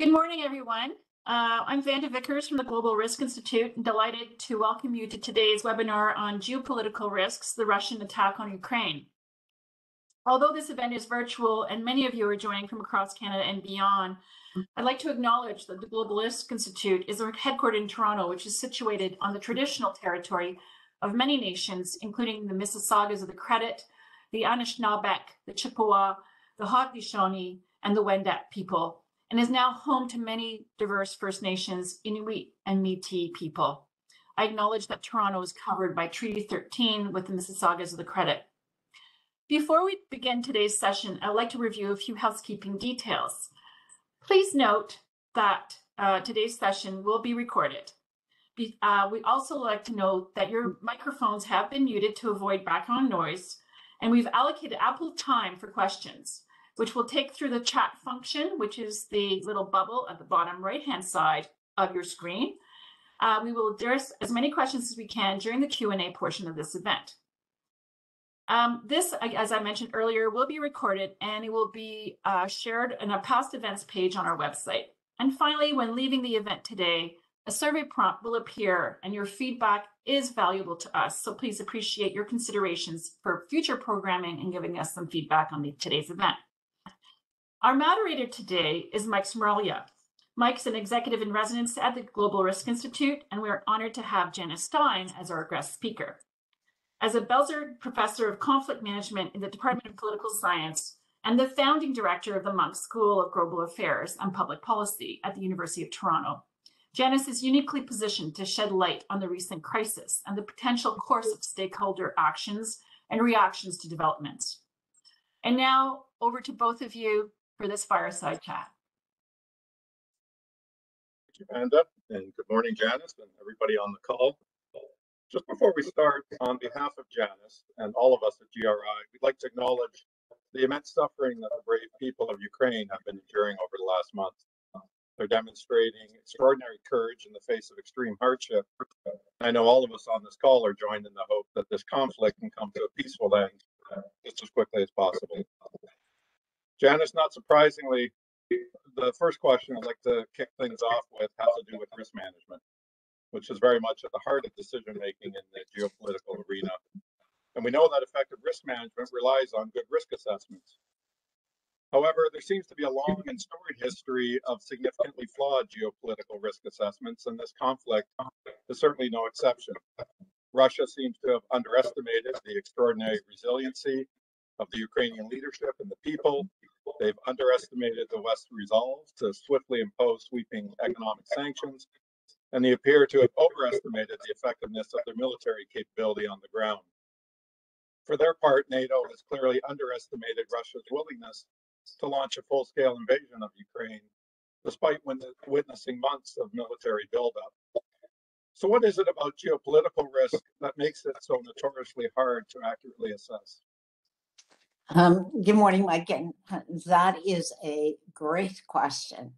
Good morning, everyone. Uh, I'm Vanda Vickers from the Global Risk Institute and delighted to welcome you to today's webinar on geopolitical risks, the Russian attack on Ukraine. Although this event is virtual and many of you are joining from across Canada and beyond, I'd like to acknowledge that the Global Risk Institute is headquartered in Toronto, which is situated on the traditional territory of many nations, including the Mississaugas of the Credit, the Anishinaabeg, the Chippewa, the Haudenosaunee, and the Wendat people, and is now home to many diverse First Nations, Inuit, and Métis people. I acknowledge that Toronto is covered by Treaty 13 with the Mississaugas of the Credit. Before we begin today's session, I'd like to review a few housekeeping details. Please note that uh, today's session will be recorded. Be, uh, we also like to note that your microphones have been muted to avoid background noise, and we've allocated ample time for questions which we'll take through the chat function, which is the little bubble at the bottom right-hand side of your screen. Uh, we will address as many questions as we can during the Q&A portion of this event. Um, this, as I mentioned earlier, will be recorded and it will be uh, shared in a past events page on our website. And finally, when leaving the event today, a survey prompt will appear and your feedback is valuable to us. So please appreciate your considerations for future programming and giving us some feedback on the, today's event. Our moderator today is Mike Smeralja. Mike's an executive in residence at the Global Risk Institute, and we are honored to have Janice Stein as our guest speaker. As a Belzberg Professor of Conflict Management in the Department of Political Science and the founding director of the Munk School of Global Affairs and Public Policy at the University of Toronto, Janice is uniquely positioned to shed light on the recent crisis and the potential course of stakeholder actions and reactions to developments. And now over to both of you for this fireside chat. Thank you, Amanda, and good morning, Janice, and everybody on the call. Just before we start, on behalf of Janice and all of us at GRI, we'd like to acknowledge the immense suffering that the brave people of Ukraine have been enduring over the last month. They're demonstrating extraordinary courage in the face of extreme hardship. I know all of us on this call are joined in the hope that this conflict can come to a peaceful end just as quickly as possible. Janice, not surprisingly, the first question I'd like to kick things off with has to do with risk management, which is very much at the heart of decision making in the geopolitical arena. And we know that effective risk management relies on good risk assessments. However, there seems to be a long and storied history of significantly flawed geopolitical risk assessments, and this conflict is certainly no exception. Russia seems to have underestimated the extraordinary resiliency of the Ukrainian leadership and the people, They've underestimated the West's resolve to swiftly impose sweeping economic sanctions, and they appear to have overestimated the effectiveness of their military capability on the ground. For their part, NATO has clearly underestimated Russia's willingness to launch a full scale invasion of Ukraine, despite witnessing months of military buildup. So, what is it about geopolitical risk that makes it so notoriously hard to accurately assess? Um, good morning, Mike. And that is a great question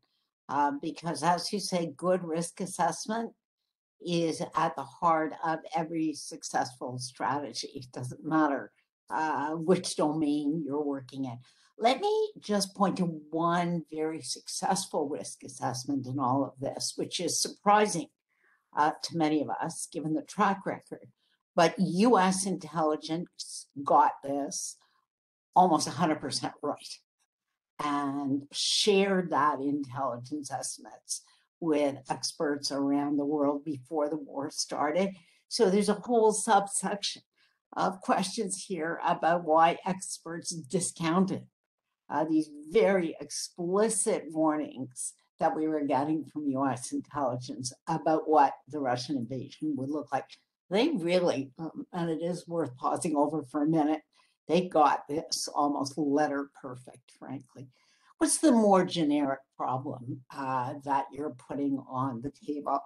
uh, because, as you say, good risk assessment is at the heart of every successful strategy. It doesn't matter uh, which domain you're working in. Let me just point to one very successful risk assessment in all of this, which is surprising uh, to many of us given the track record. But US intelligence got this almost 100% right and shared that intelligence estimates with experts around the world before the war started. So there's a whole subsection of questions here about why experts discounted uh, these very explicit warnings that we were getting from US intelligence about what the Russian invasion would look like. They really, um, and it is worth pausing over for a minute, they got this almost letter perfect, frankly. What's the more generic problem uh, that you're putting on the table?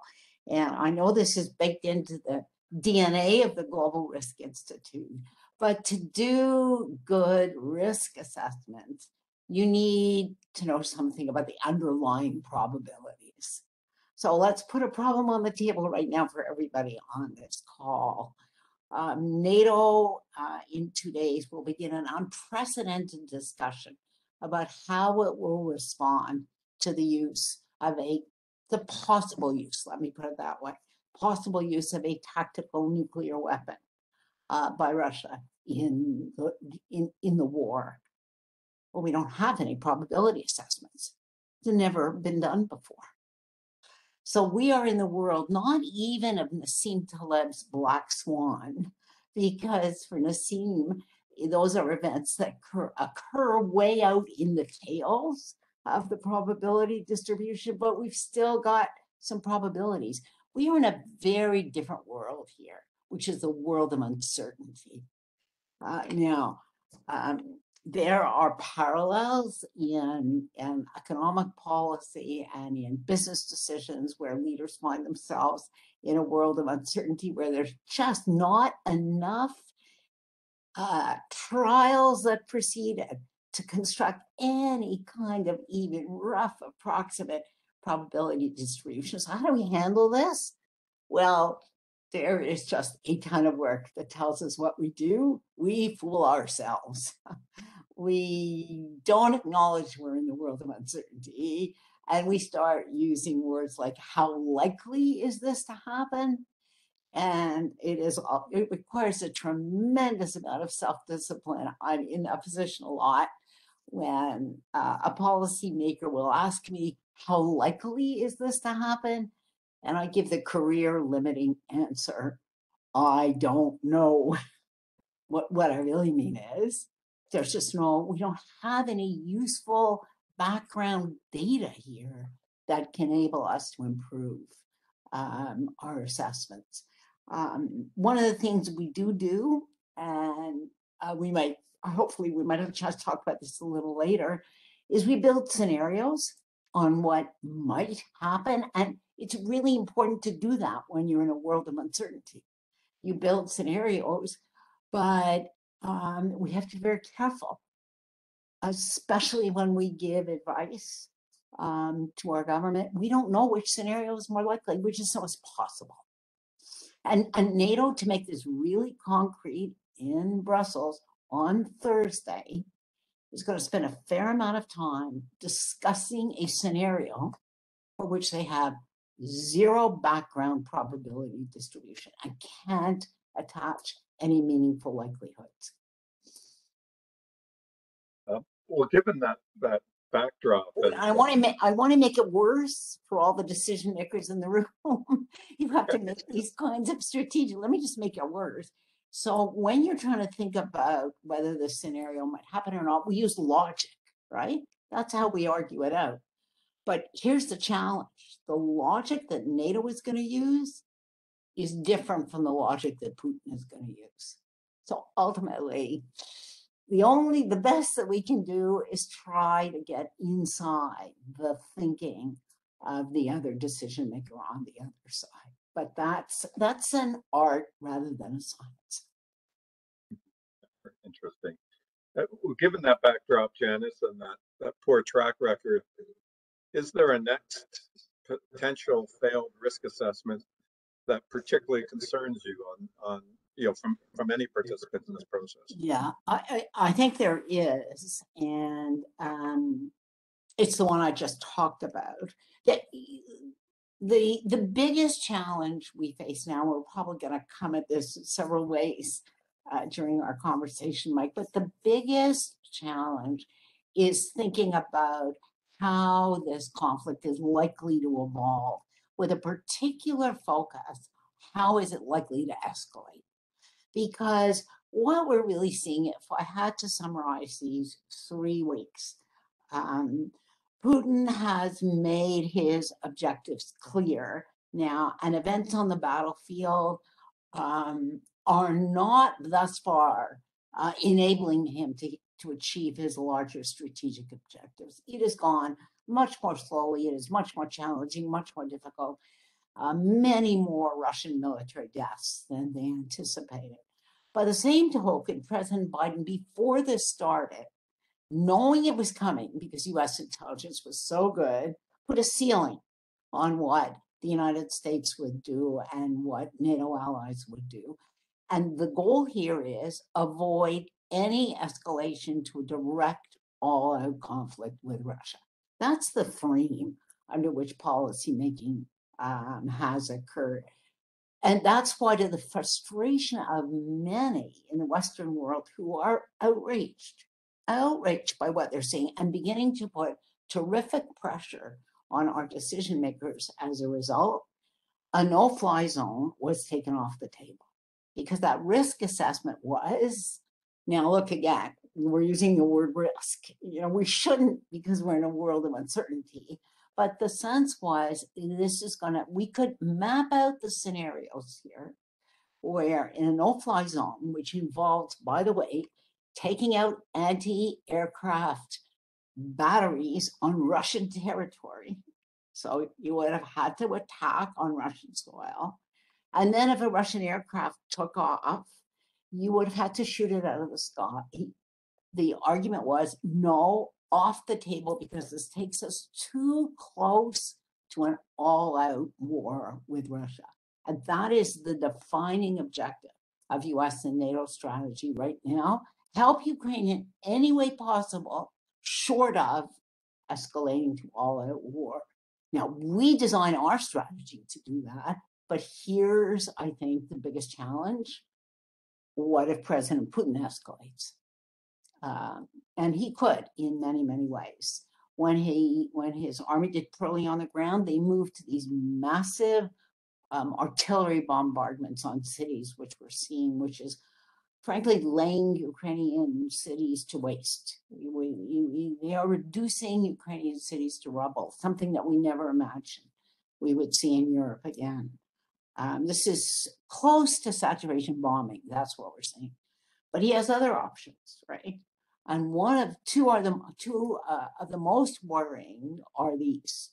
And I know this is baked into the DNA of the Global Risk Institute, but to do good risk assessments, you need to know something about the underlying probabilities. So let's put a problem on the table right now for everybody on this call. Um, NATO uh, in two days will begin an unprecedented discussion about how it will respond to the use of a the possible use, let me put it that way, possible use of a tactical nuclear weapon uh, by Russia in the in, in the war. Well, we don't have any probability assessments. It's never been done before. So we are in the world not even of Nassim Taleb's black swan, because for Nassim, those are events that occur, occur way out in the tails of the probability distribution, but we've still got some probabilities. We are in a very different world here, which is the world of uncertainty. Uh, now, um, there are parallels in, in economic policy and in business decisions where leaders find themselves in a world of uncertainty where there's just not enough uh, trials that preceded to construct any kind of even rough approximate probability distribution. So how do we handle this? Well, there is just a ton of work that tells us what we do. We fool ourselves. we don't acknowledge we're in the world of uncertainty and we start using words like how likely is this to happen? And it is it requires a tremendous amount of self-discipline. I'm in that position a lot when uh, a policymaker will ask me how likely is this to happen? And i give the career limiting answer i don't know what what i really mean is there's just no we don't have any useful background data here that can enable us to improve um, our assessments um, one of the things we do do, and uh, we might, hopefully, we might have a chance to talk about this a little later, is we build scenarios on what might happen. And it's really important to do that when you're in a world of uncertainty. You build scenarios, but um, we have to be very careful, especially when we give advice um, to our government. We don't know which scenario is more likely, which is so is possible. And, and NATO, to make this really concrete in Brussels on Thursday, is going to spend a fair amount of time discussing a scenario for which they have zero background probability distribution I can't attach any meaningful likelihoods. Uh, well, given that that backdrop. And I want to make I want to make it worse for all the decision makers in the room. you have to make these kinds of strategic. Let me just make it worse. So when you're trying to think about whether the scenario might happen or not, we use logic, right? That's how we argue it out. But here's the challenge: the logic that NATO is going to use is different from the logic that Putin is going to use. So ultimately, the only the best that we can do is try to get inside the thinking of the other decision maker on the other side. But that's that's an art rather than a science. Interesting. Uh, given that backdrop janice and that that poor track record is there a next potential failed risk assessment that particularly concerns you on on you know, from, from any participant in this process. Yeah, I, I, think there is, and um, it's the one I just talked about. That the the biggest challenge we face now, we're probably going to come at this several ways uh, during our conversation, Mike. But the biggest challenge is thinking about how this conflict is likely to evolve with a particular focus. How is it likely to escalate? because what we're really seeing, if I had to summarize these three weeks, um, Putin has made his objectives clear now, and events on the battlefield um, are not thus far uh, enabling him to, to achieve his larger strategic objectives. It has gone much more slowly, it is much more challenging, much more difficult. Uh, many more Russian military deaths than they anticipated. By the same token, President Biden, before this started, knowing it was coming because US intelligence was so good, put a ceiling on what the United States would do and what NATO allies would do. And the goal here is avoid any escalation to a direct all out conflict with Russia. That's the frame under which policymaking um, has occurred. And that's why to the frustration of many in the Western world who are outraged, outraged by what they're seeing and beginning to put terrific pressure on our decision makers as a result, a no-fly zone was taken off the table because that risk assessment was, now look again, we're using the word risk. You know, we shouldn't because we're in a world of uncertainty. But the sense was this is to, we could map out the scenarios here where in a no fly zone, which involves, by the way, taking out anti aircraft batteries on Russian territory. So you would have had to attack on Russian soil. And then if a Russian aircraft took off, you would have had to shoot it out of the sky. The argument was no, off the table because this takes us too close to an all out war with Russia. And that is the defining objective of US and NATO strategy right now. Help Ukraine in any way possible, short of escalating to all out war. Now, we design our strategy to do that. But here's, I think, the biggest challenge. What if President Putin escalates? Um, and he could in many, many ways. When he when his army did poorly on the ground, they moved to these massive um, artillery bombardments on cities, which we're seeing, which is frankly laying Ukrainian cities to waste. We, we, we, they are reducing Ukrainian cities to rubble, something that we never imagined we would see in Europe again. Um, this is close to saturation bombing. That's what we're seeing. But he has other options, right? And one of two are the two uh, of the most worrying are these.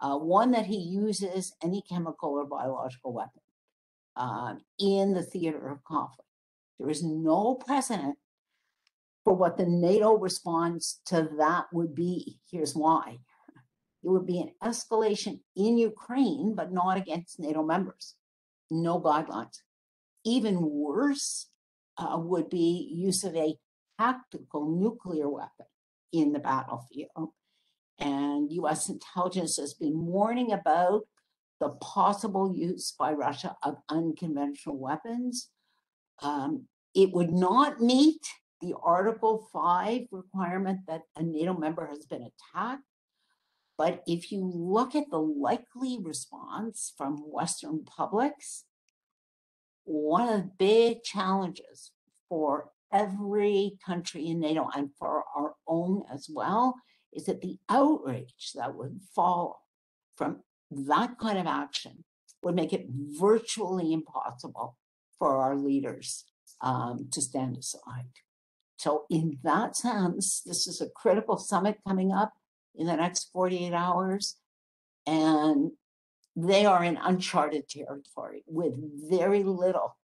Uh, one that he uses any chemical or biological weapon uh, in the theater of conflict. There is no precedent for what the NATO response to that would be. Here's why. It would be an escalation in Ukraine, but not against NATO members. No guidelines. Even worse uh, would be use of a tactical nuclear weapon in the battlefield. And US intelligence has been warning about the possible use by Russia of unconventional weapons. Um, it would not meet the Article 5 requirement that a NATO member has been attacked. But if you look at the likely response from Western publics, one of the big challenges for every country in NATO and for our own as well is that the outrage that would follow from that kind of action would make it virtually impossible for our leaders um, to stand aside. So, in that sense, this is a critical summit coming up in the next 48 hours. And they are in uncharted territory with very little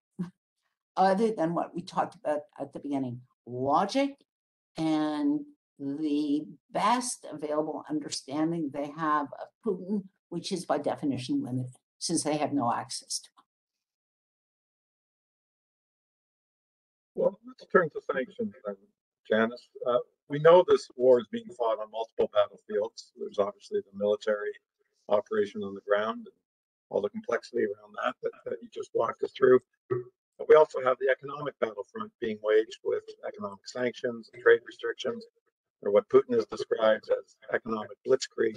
other than what we talked about at the beginning logic and the best available understanding they have of Putin, which is by definition limited, since they have no access to. Well, let's turn to sanctions Janice. Uh, we know this war is being fought on multiple battlefields. There's obviously the military operation on the ground and all the complexity around that that, that you just walked us through. But we also have the economic battlefront being waged with economic sanctions, and trade restrictions, or what Putin has described as economic blitzkrieg.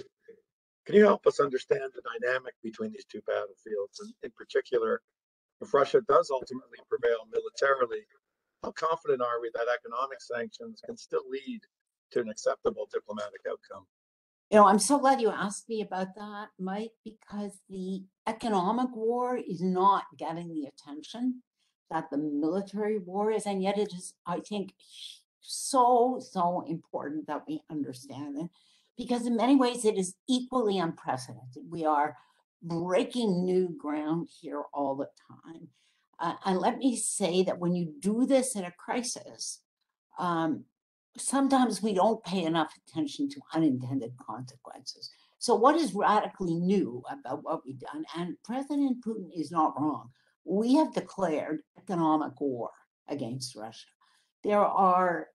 Can you help us understand the dynamic between these two battlefields? And in particular, if Russia does ultimately prevail militarily, how confident are we that economic sanctions can still lead to an acceptable diplomatic outcome? You know, I'm so glad you asked me about that, Mike, because the economic war is not getting the attention that the military war is, and yet it is, I think, so, so important that we understand it because in many ways it is equally unprecedented. We are breaking new ground here all the time. Uh, and let me say that when you do this in a crisis, um, sometimes we don't pay enough attention to unintended consequences. So, what is radically new about what we've done? And President Putin is not wrong we have declared economic war against Russia. There are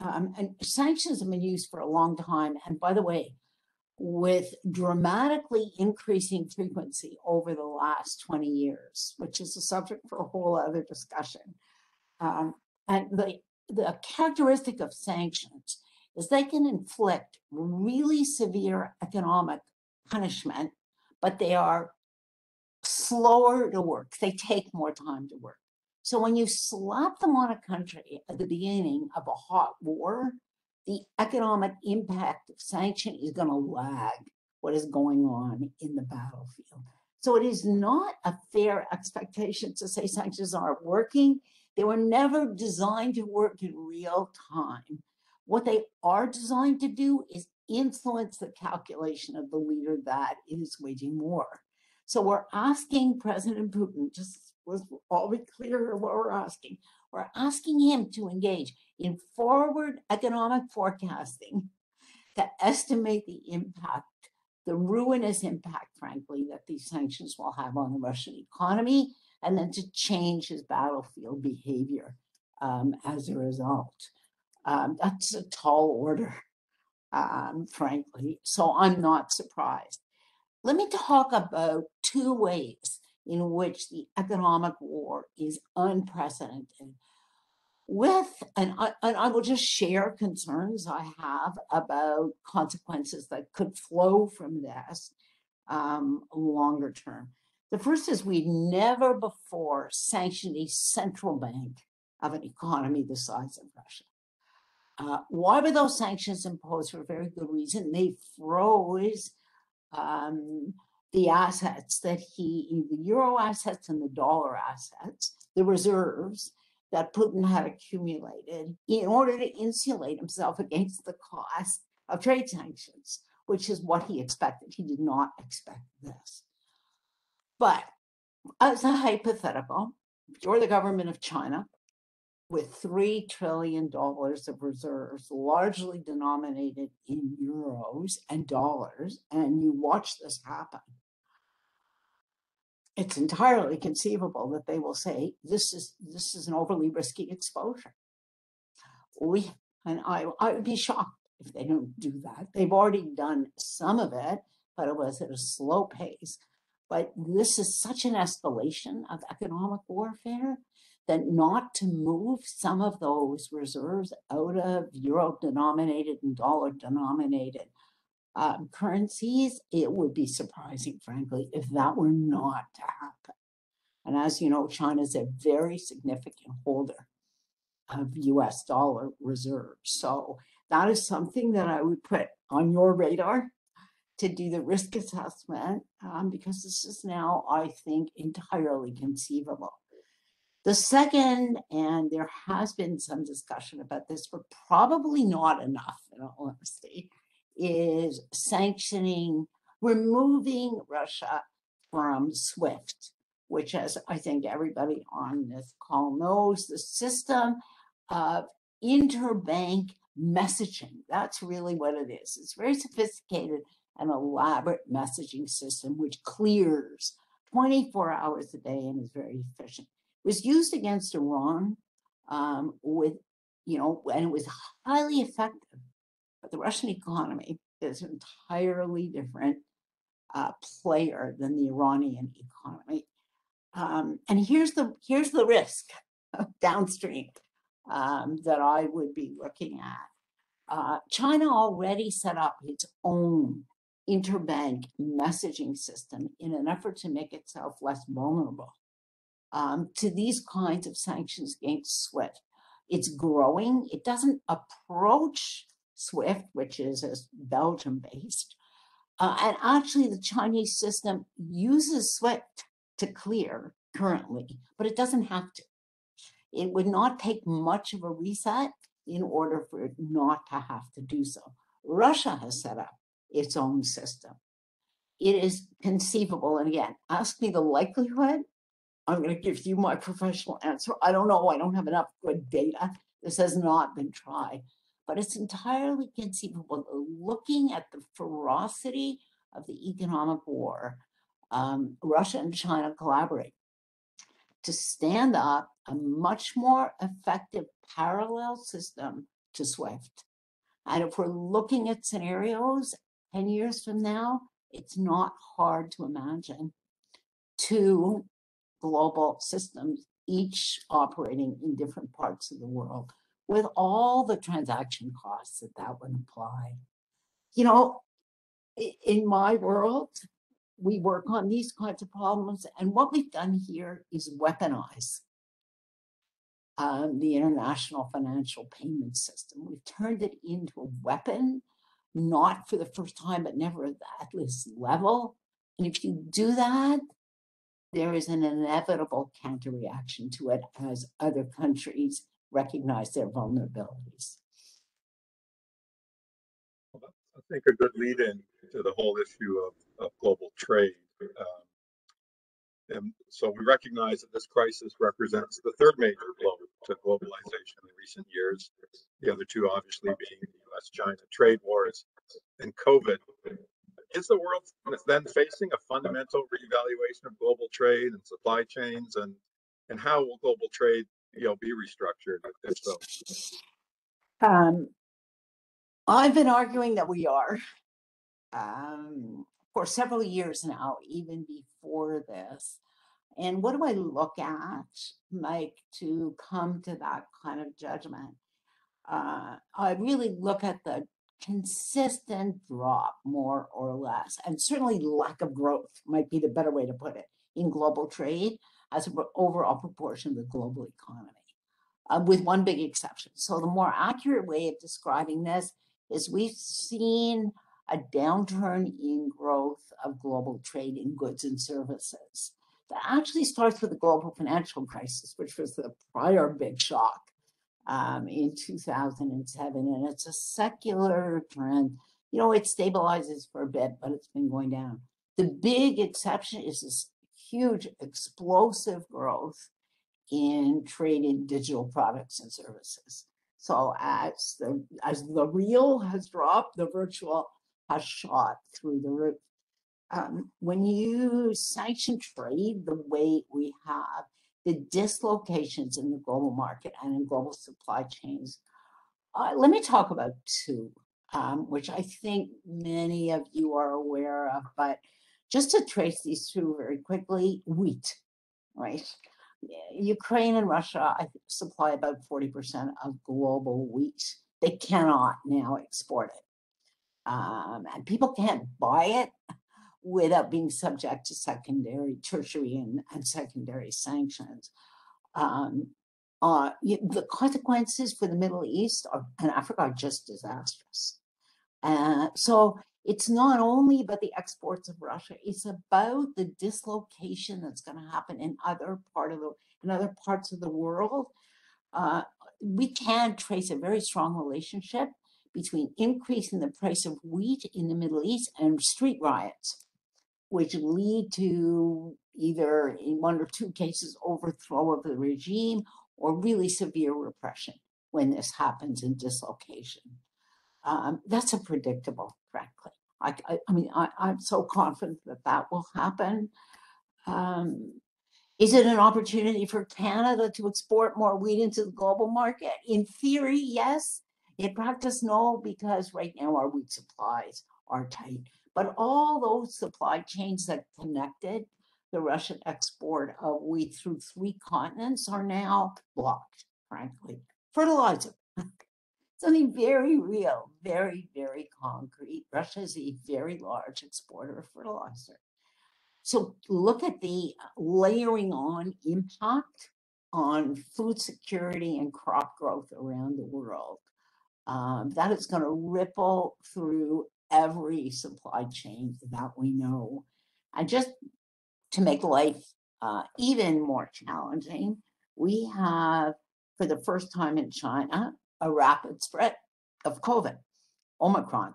um, sanctions have been used for a long time. And by the way, with dramatically increasing frequency over the last 20 years, which is a subject for a whole other discussion. Um, and the, the characteristic of sanctions is they can inflict really severe economic punishment, but they are slower to work. They take more time to work. So when you slap them on a country at the beginning of a hot war, the economic impact of sanction is going to lag what is going on in the battlefield. So it is not a fair expectation to say sanctions aren't working. They were never designed to work in real time. What they are designed to do is influence the calculation of the leader that is waging war. So we're asking President Putin, just was all be clear what we're asking. We're asking him to engage in forward economic forecasting to estimate the impact, the ruinous impact, frankly, that these sanctions will have on the Russian economy, and then to change his battlefield behavior um, as a result. Um, that's a tall order, um, frankly, so I'm not surprised. Let me talk about two ways in which the economic war is unprecedented with, and I, and I will just share concerns I have about consequences that could flow from this um, longer term. The first is we never before sanctioned a central bank of an economy the size of Russia. Uh, why were those sanctions imposed for a very good reason? They froze um, the assets that he, the euro assets and the dollar assets, the reserves that Putin had accumulated in order to insulate himself against the cost of trade sanctions, which is what he expected. He did not expect this. But as a hypothetical, you're the government of China with $3 trillion of reserves, largely denominated in euros and dollars, and you watch this happen, it's entirely conceivable that they will say this is this is an overly risky exposure. We and I I would be shocked if they don't do that. They've already done some of it, but it was at a slow pace. But this is such an escalation of economic warfare that not to move some of those reserves out of euro denominated and dollar denominated um, currencies, it would be surprising, frankly, if that were not to happen. And as you know, China is a very significant holder of US dollar reserves. So that is something that I would put on your radar to do the risk assessment um, because this is now, I think, entirely conceivable. The second, and there has been some discussion about this, but probably not enough in all honesty, is sanctioning, removing Russia from SWIFT, which, as I think everybody on this call knows, the system of interbank messaging. That's really what it is. It's very sophisticated and elaborate messaging system which clears 24 hours a day and is very efficient. Was used against Iran um, with, you know, and it was highly effective but the Russian economy is an entirely different uh, player than the Iranian economy. Um, and here's the here's the risk downstream um, that I would be looking at. Uh, China already set up its own interbank messaging system in an effort to make itself less vulnerable um, to these kinds of sanctions against SWIFT. It's growing. It doesn't approach SWIFT, which is Belgium based. Uh, and actually, the Chinese system uses SWIFT to clear currently, but it doesn't have to. It would not take much of a reset in order for it not to have to do so. Russia has set up its own system. It is conceivable, and again, ask me the likelihood. I'm going to give you my professional answer. I don't know. I don't have enough good data. This has not been tried but it's entirely conceivable looking at the ferocity of the economic war. Um, Russia and China collaborate to stand up a much more effective parallel system to SWIFT. And if we're looking at scenarios 10 years from now, it's not hard to imagine two global systems, each operating in different parts of the world with all the transaction costs that that would imply. You know, in my world, we work on these kinds of problems, and what we've done here is weaponize um, the international financial payment system. We've turned it into a weapon, not for the first time, but never at this level. And if you do that, there is an inevitable counter reaction to it as other countries recognize their vulnerabilities. Well, I think a good lead in to the whole issue of, of global trade. Um, and so we recognize that this crisis represents the third major blow to globalization in recent years. The other two obviously being the US China trade wars and COVID. Is the world then facing a fundamental reevaluation of global trade and supply chains and and how will global trade you know be restructured if so? Um, I've been arguing that we are um, for several years now, even before this. And what do I look at, Mike, to come to that kind of judgment? Uh, I really look at the consistent drop, more or less, and certainly lack of growth might be the better way to put it in global trade as an overall proportion of the global economy uh, with one big exception. So the more accurate way of describing this is we've seen a downturn in growth of global trade in goods and services. That actually starts with the global financial crisis, which was the prior big shock um, in 2007. And it's a secular trend. You know, it stabilizes for a bit, but it's been going down. The big exception is this huge explosive growth in trade in digital products and services. So as the as the real has dropped, the virtual has shot through the roof. Um, when you sanction trade the way we have, the dislocations in the global market and in global supply chains. Uh, let me talk about two, um, which I think many of you are aware of, but just to trace these two very quickly, wheat, right? Ukraine and Russia supply about 40% of global wheat. They cannot now export it. Um, and people can't buy it without being subject to secondary, tertiary, and, and secondary sanctions. Um, uh, the consequences for the Middle East are, and Africa are just disastrous. Uh, so it's not only about the exports of Russia; it's about the dislocation that's going to happen in other part of the in other parts of the world. Uh, we can trace a very strong relationship between increasing the price of wheat in the Middle East and street riots, which lead to either in one or two cases overthrow of the regime or really severe repression when this happens in dislocation. Um, that's a predictable, frankly. I, I, I mean, I, I'm so confident that that will happen. Um, is it an opportunity for Canada to export more wheat into the global market? In theory, yes. In practice, no, because right now our wheat supplies are tight. But all those supply chains that connected the Russian export of wheat through three continents are now blocked, frankly. Fertilizer, something very real, very, very concrete. Russia is a very large exporter of fertilizer. So look at the layering on impact on food security and crop growth around the world. Um, that is going to ripple through every supply chain that we know. And just to make life uh, even more challenging, we have, for the first time in China, a rapid spread of COVID, Omicron,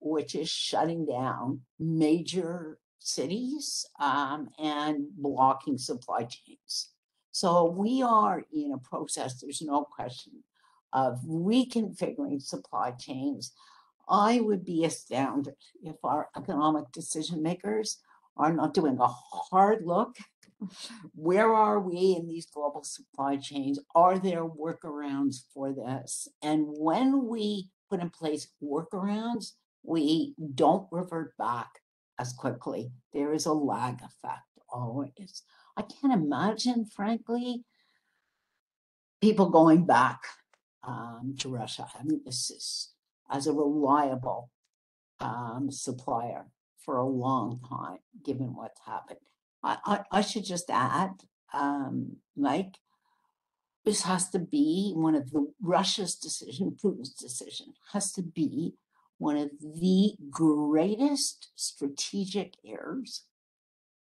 which is shutting down major cities um, and blocking supply chains. So we are in a process, there's no question, of reconfiguring supply chains. I would be astounded if our economic decision makers are not doing a hard look. Where are we in these global supply chains? Are there workarounds for this? And when we put in place workarounds, we don't revert back as quickly. There is a lag effect always. I can't imagine, frankly, people going back um, to Russia. I mean, this is as a reliable um, supplier for a long time, given what's happened. I, I, I should just add, um, Mike, this has to be one of the Russia's decision, Putin's decision, has to be one of the greatest strategic errors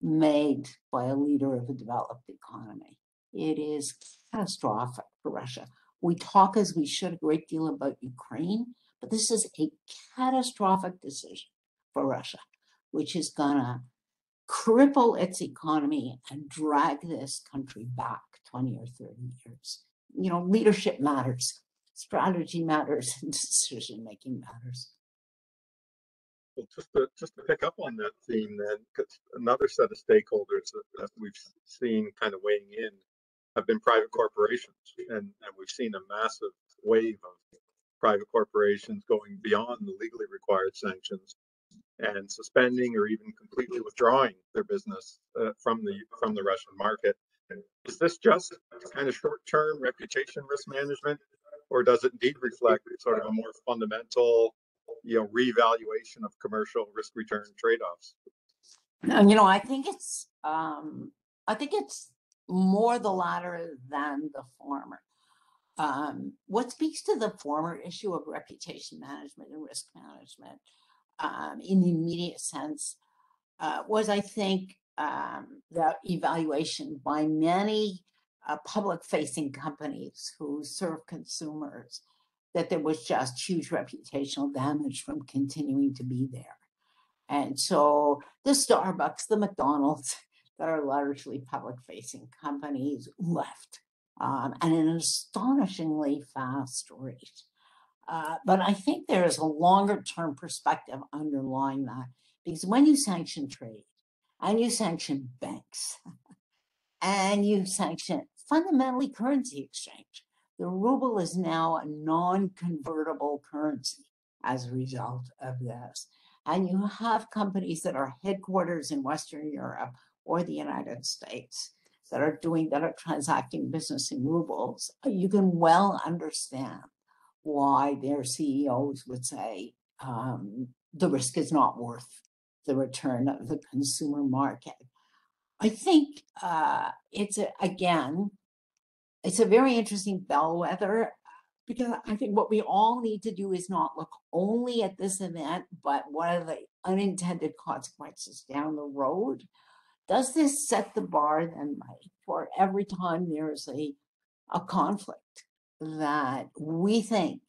made by a leader of a developed economy. It is catastrophic for Russia. We talk as we should a great deal about Ukraine, but this is a catastrophic decision for Russia, which is going to cripple its economy and drag this country back 20 or 30 years. You know, leadership matters, strategy matters, and decision making matters. Well, just to, just to pick up on that theme, then, another set of stakeholders that, that we've seen kind of weighing in have been private corporations, and, and we've seen a massive wave of private corporations going beyond the legally required sanctions and suspending or even completely withdrawing their business uh, from the from the Russian market. Is this just kind of short-term reputation risk management, or does it indeed reflect sort of a more fundamental, you know, reevaluation of commercial risk-return trade-offs? You know, I think it's um, I think it's more the latter than the former. Um, what speaks to the former issue of reputation management and risk management um, in the immediate sense uh, was, I think, um, the evaluation by many uh, public facing companies who serve consumers that there was just huge reputational damage from continuing to be there. And so the Starbucks, the McDonald's, that are largely public facing companies left um, at an astonishingly fast rate. Uh, but I think there is a longer term perspective underlying that because when you sanction trade and you sanction banks and you sanction fundamentally currency exchange, the ruble is now a non convertible currency as a result of this. And you have companies that are headquarters in Western Europe or the United States that are doing that are transacting business in rubles, you can well understand why their CEOs would say um, the risk is not worth the return of the consumer market. I think uh, it's a, again, it's a very interesting bellwether because I think what we all need to do is not look only at this event, but what are the unintended consequences down the road does this set the bar then, Mike, for every time there's a, a conflict that we think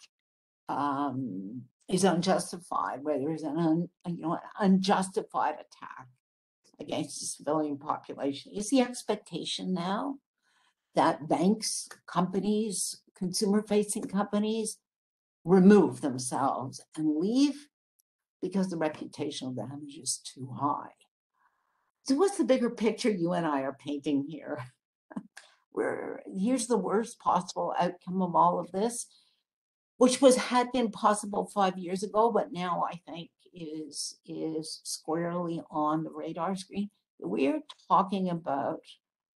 um, is unjustified, whether it's an un, you know, unjustified attack against the civilian population? Is the expectation now that banks, companies, consumer facing companies remove themselves and leave because the reputational damage is too high? So what's the bigger picture you and I are painting here? Where here's the worst possible outcome of all of this, which was had been possible five years ago, but now I think is is squarely on the radar screen. We're talking about,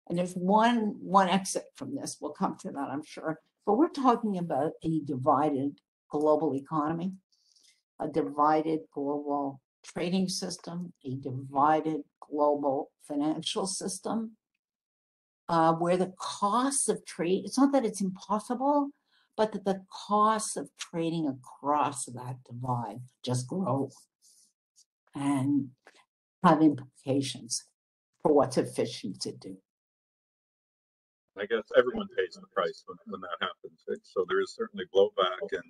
and there's one one exit from this. We'll come to that, I'm sure. But we're talking about a divided global economy, a divided global trading system, a divided global financial system, uh, where the costs of trade, it's not that it's impossible, but that the costs of trading across that divide just grow and have implications for what's efficient to do. I guess everyone pays the price when, when that happens. Right? So there is certainly blowback and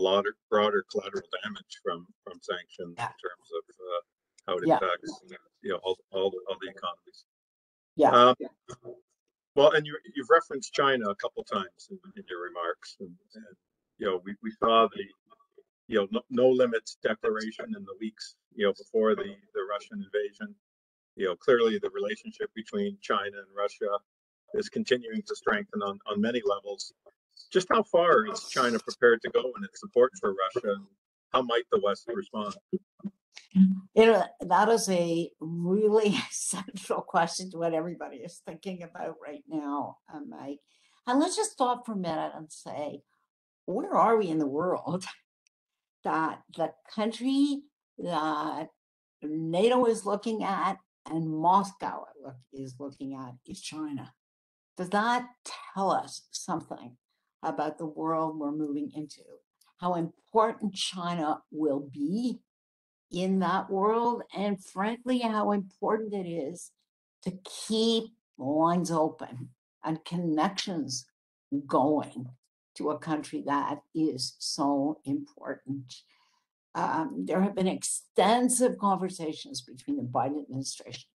broader, broader collateral damage from from sanctions Yeah. in terms of uh, how it Yeah. impacts you know all, all, the, all the economies. Yeah. Um, well, and you you've referenced China a couple times in, in your remarks, and, and you know we, we saw the you know no, no limits declaration in the weeks you know before the the Russian invasion. You know clearly the relationship between China and Russia is continuing to strengthen on on many levels. Just how far is China prepared to go in its support for Russia? how might the West respond? You know, that is a really central question to what everybody is thinking about right now, uh, Mike. And let's just stop for a minute and say, where are we in the world that the country that NATO is looking at and Moscow is looking at is China? Does that tell us something about the world we're moving into? How important China will be in that world and frankly how important it is to keep lines open and connections going to a country that is so important. Um, there have been extensive conversations between the Biden administration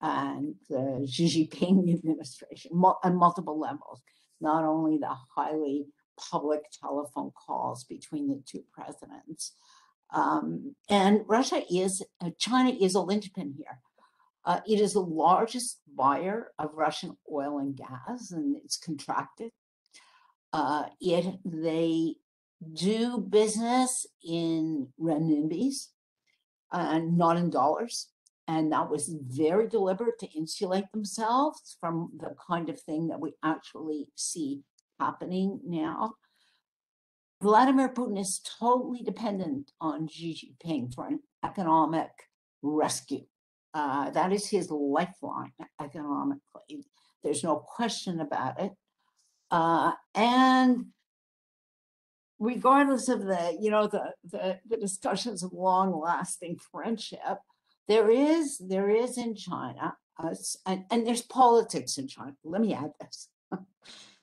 and the Xi Jinping administration on multiple levels, not only the highly public telephone calls between the two presidents, um, and Russia is, uh, China is a linchpin here. Uh, it is the largest buyer of Russian oil and gas, and it's contracted. Uh, it they do business in renminbis and not in dollars, and that was very deliberate to insulate themselves from the kind of thing that we actually see happening now. Vladimir Putin is totally dependent on Xi Jinping for an economic rescue. Uh, that is his lifeline economically. There's no question about it. Uh, and regardless of the, you know, the, the, the discussions of long lasting friendship, there is, there is in China, uh, and, and there's politics in China. Let me add this.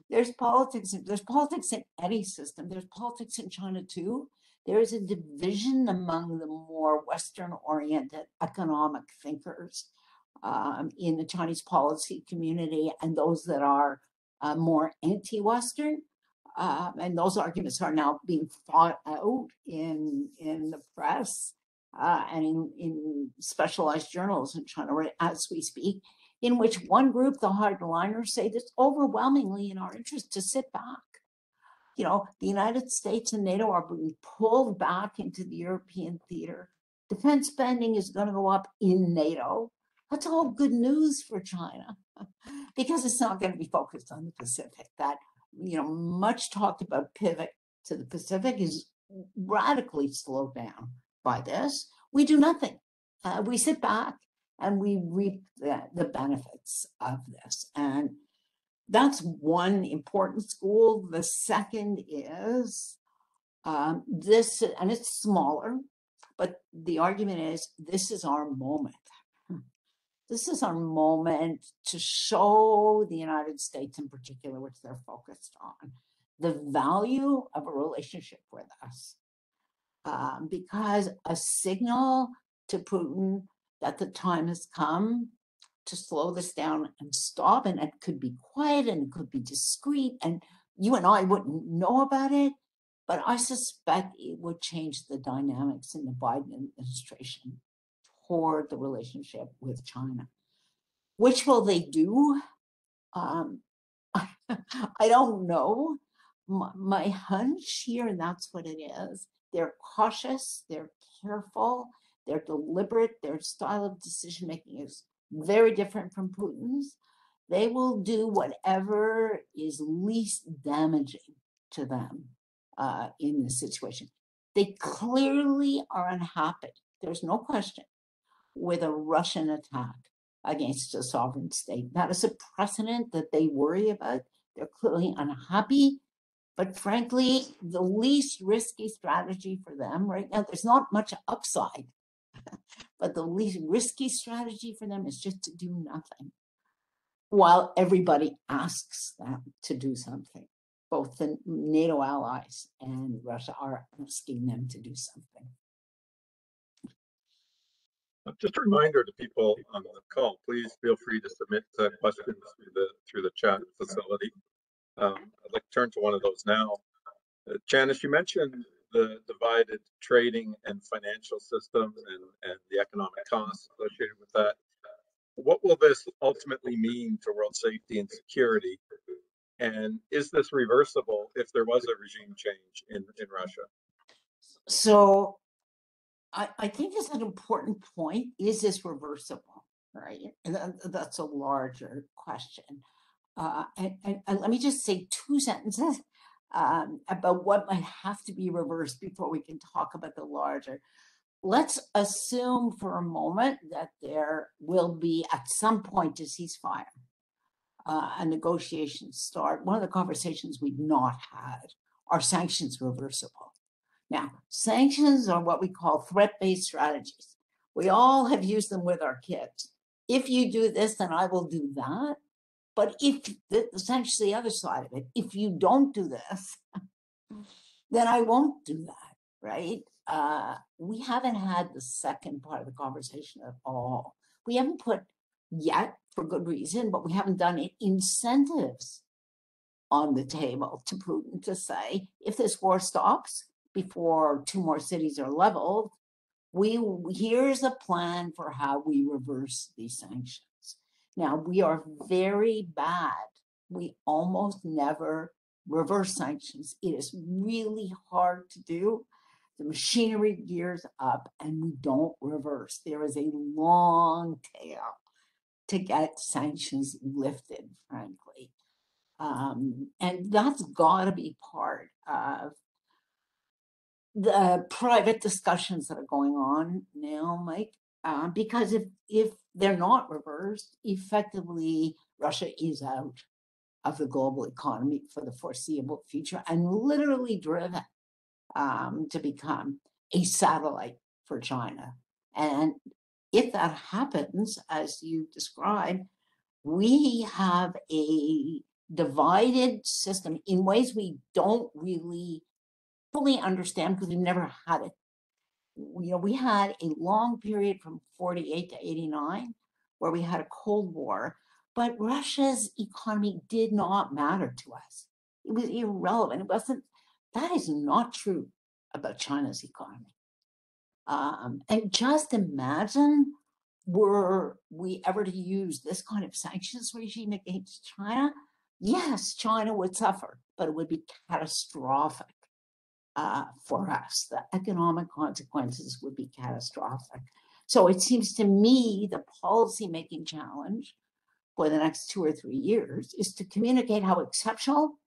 there's politics there's politics in any system there's politics in china too there is a division among the more western oriented economic thinkers um, in the chinese policy community and those that are uh, more anti-western um, and those arguments are now being fought out in in the press uh, and in, in specialized journals in china right as we speak in which one group, the hardliners, say it's overwhelmingly in our interest to sit back. You know, the United States and NATO are being pulled back into the European theater. Defense spending is going to go up in NATO. That's all good news for China because it's not going to be focused on the Pacific. That, you know, much talked about pivot to the Pacific is radically slowed down by this. We do nothing. Uh, we sit back and we reap the, the benefits of this. And that's one important school. The second is um, this, and it's smaller, but the argument is this is our moment. This is our moment to show the United States, in particular, which they're focused on, the value of a relationship with us. Um, because a signal to Putin that the time has come to slow this down and stop. And it could be quiet and it could be discreet. And you and I wouldn't know about it. But I suspect it would change the dynamics in the Biden administration toward the relationship with China. Which will they do? Um, I don't know. My, my hunch here, and that's what it is, they're cautious, they're careful, they're deliberate, their style of decision making is very different from Putin's. They will do whatever is least damaging to them uh, in this situation. They clearly are unhappy, there's no question, with a Russian attack against a sovereign state. That is a precedent that they worry about. They're clearly unhappy. But frankly, the least risky strategy for them right now, there's not much upside but the least risky strategy for them is just to do nothing while everybody asks them to do something. Both the NATO allies and Russia are asking them to do something. Uh, Just a reminder to people on the call, please feel free to submit uh, questions through the, through the chat facility. Um, I'd like to turn to one of those now. Uh, Janice, you mentioned the divided trading and financial system and, and the economic costs associated with that. What will this ultimately mean to world safety and security? And is this reversible if there was a regime change in, in Russia? So I, I think it's an important point. Is this reversible? Right? And that- that's a larger question. Uh, and, and, let me just say two sentences um, about what might have to be reversed before we can talk about the larger. Let's assume for a moment that there will be at some point a ceasefire, uh, and negotiations start. One of the conversations we've not had are sanctions reversible? Now, sanctions are what we call threat-based strategies. We all have used them with our kids. If you do this, then I will do that. But if the, essentially the other side of it, if you don't do this, then I won't do that, right? Uh, we haven't had the second part of the conversation at all. We haven't put yet, for good reason, but we haven't done it incentives on the table to Putin to say, if this war stops before two more cities are leveled, we here's a plan for how we reverse these sanctions. Now we are very bad. We almost never reverse sanctions. It is really hard to do. The machinery gears up and we don't reverse. There is a long tail to get sanctions lifted, frankly. Um, and that's got to be part of the private discussions that are going on now, Mike. Uh, because if if they're not reversed, effectively Russia is out of the global economy for the foreseeable future and literally driven um, to become a satellite for China. And if that happens, as you described, we have a divided system in ways we don't really fully understand because we've never had it. You know, we had a long period from 48 to 89 where we had a Cold War, but Russia's economy did not matter to us. It was irrelevant. It wasn't, that is not true about China's economy. Um, and just imagine were we ever to use this kind of sanctions regime against China, yes, China would suffer, but it would be catastrophic uh, for us. The economic consequences would be catastrophic. So it seems to me the policy making challenge for the next two or three years is to communicate how exceptional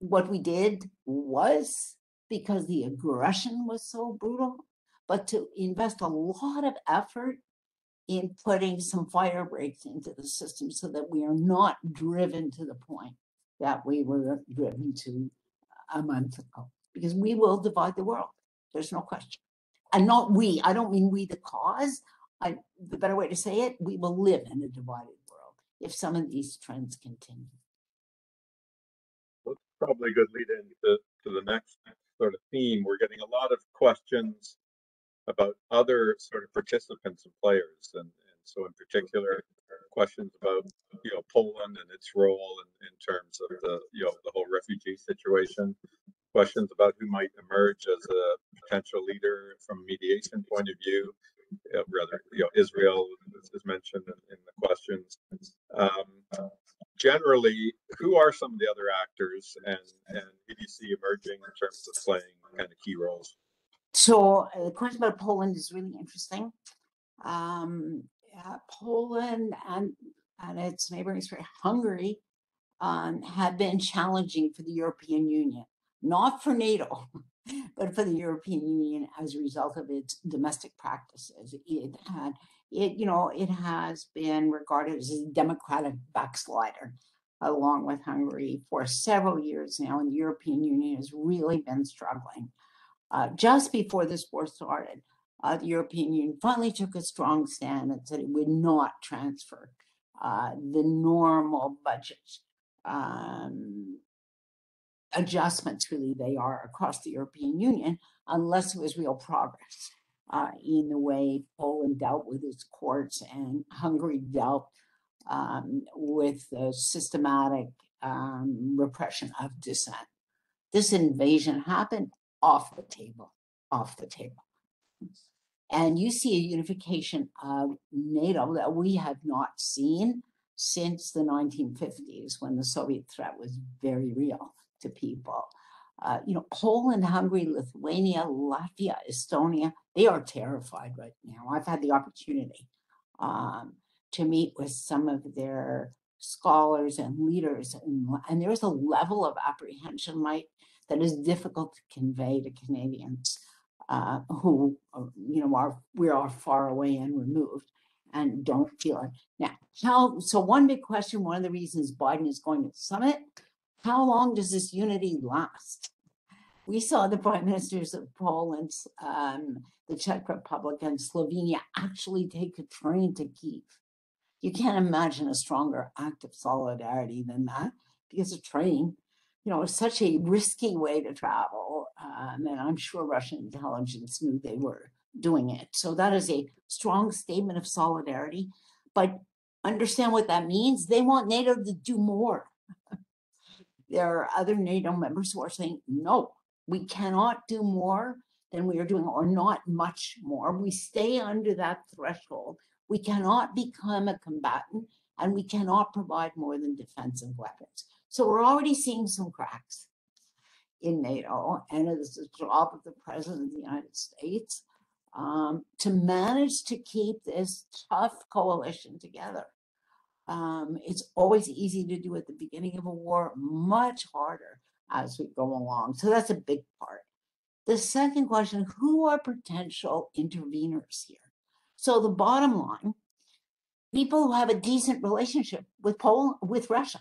what we did was because the aggression was so brutal, but to invest a lot of effort in putting some fire breaks into the system so that we are not driven to the point that we were driven to a month ago. Because we will divide the world. There's no question. And not we. I don't mean we the cause. I the better way to say it, we will live in a divided world if some of these trends continue. That's probably a good lead in to, to the next sort of theme. We're getting a lot of questions about other sort of participants and players, and, and so in particular, questions about you know Poland and its role in, in terms of the you know the whole refugee situation. Questions about who might emerge as a potential leader from a mediation point of view. Uh, rather, you know, Israel is, mentioned in, in, the questions. Um, generally, who are some of the other actors, and and who emerging in terms of playing kind of key roles? So uh, the question about Poland is really interesting. Um, yeah, Poland and and its neighboring country, Hungary, um, have been challenging for the European Union, not for NATO, but for the European Union as a result of its domestic practices. It had it, you know, it has been regarded as a democratic backslider along with Hungary for several years now, and the European Union has really been struggling. Uh, just before this war started, uh, the European Union finally took a strong stand and said it would not transfer uh, the normal budget um, adjustments, really, they are across the European Union, unless there was real progress uh, in the way Poland dealt with its courts and Hungary dealt um, with the systematic um, repression of dissent. This invasion happened off the table, off the table. And you see a unification of NATO that we have not seen since the 1950s when the Soviet threat was very real to people. Uh, you know, Poland, Hungary, Lithuania, Latvia, Estonia, they are terrified right now. I've had the opportunity um, to meet with some of their scholars and leaders, and, and there's a level of apprehension, Mike, that is difficult to convey to Canadians uh, who, uh, you know, are we are far away and removed and don't feel it. Now, how? So one big question. One of the reasons Biden is going to the summit. How long does this unity last? We saw the prime ministers of Poland, um, the Czech Republic, and Slovenia actually take a train to Kiev. You can't imagine a stronger act of solidarity than that because a train you know, is such a risky way to travel. Um, and I'm sure Russian intelligence knew they were doing it. So that is a strong statement of solidarity. But understand what that means. They want NATO to do more. there are other NATO members who are saying, no, we cannot do more than we are doing, or not much more. We stay under that threshold. We cannot become a combatant and we cannot provide more than defensive weapons. So we're already seeing some cracks in NATO, and it is the job of the President of the United States um, to manage to keep this tough coalition together. Um, it's always easy to do at the beginning of a war, much harder as we go along. So that's a big part. The second question who are potential interveners here? So the bottom line people who have a decent relationship with Poland, with Russia.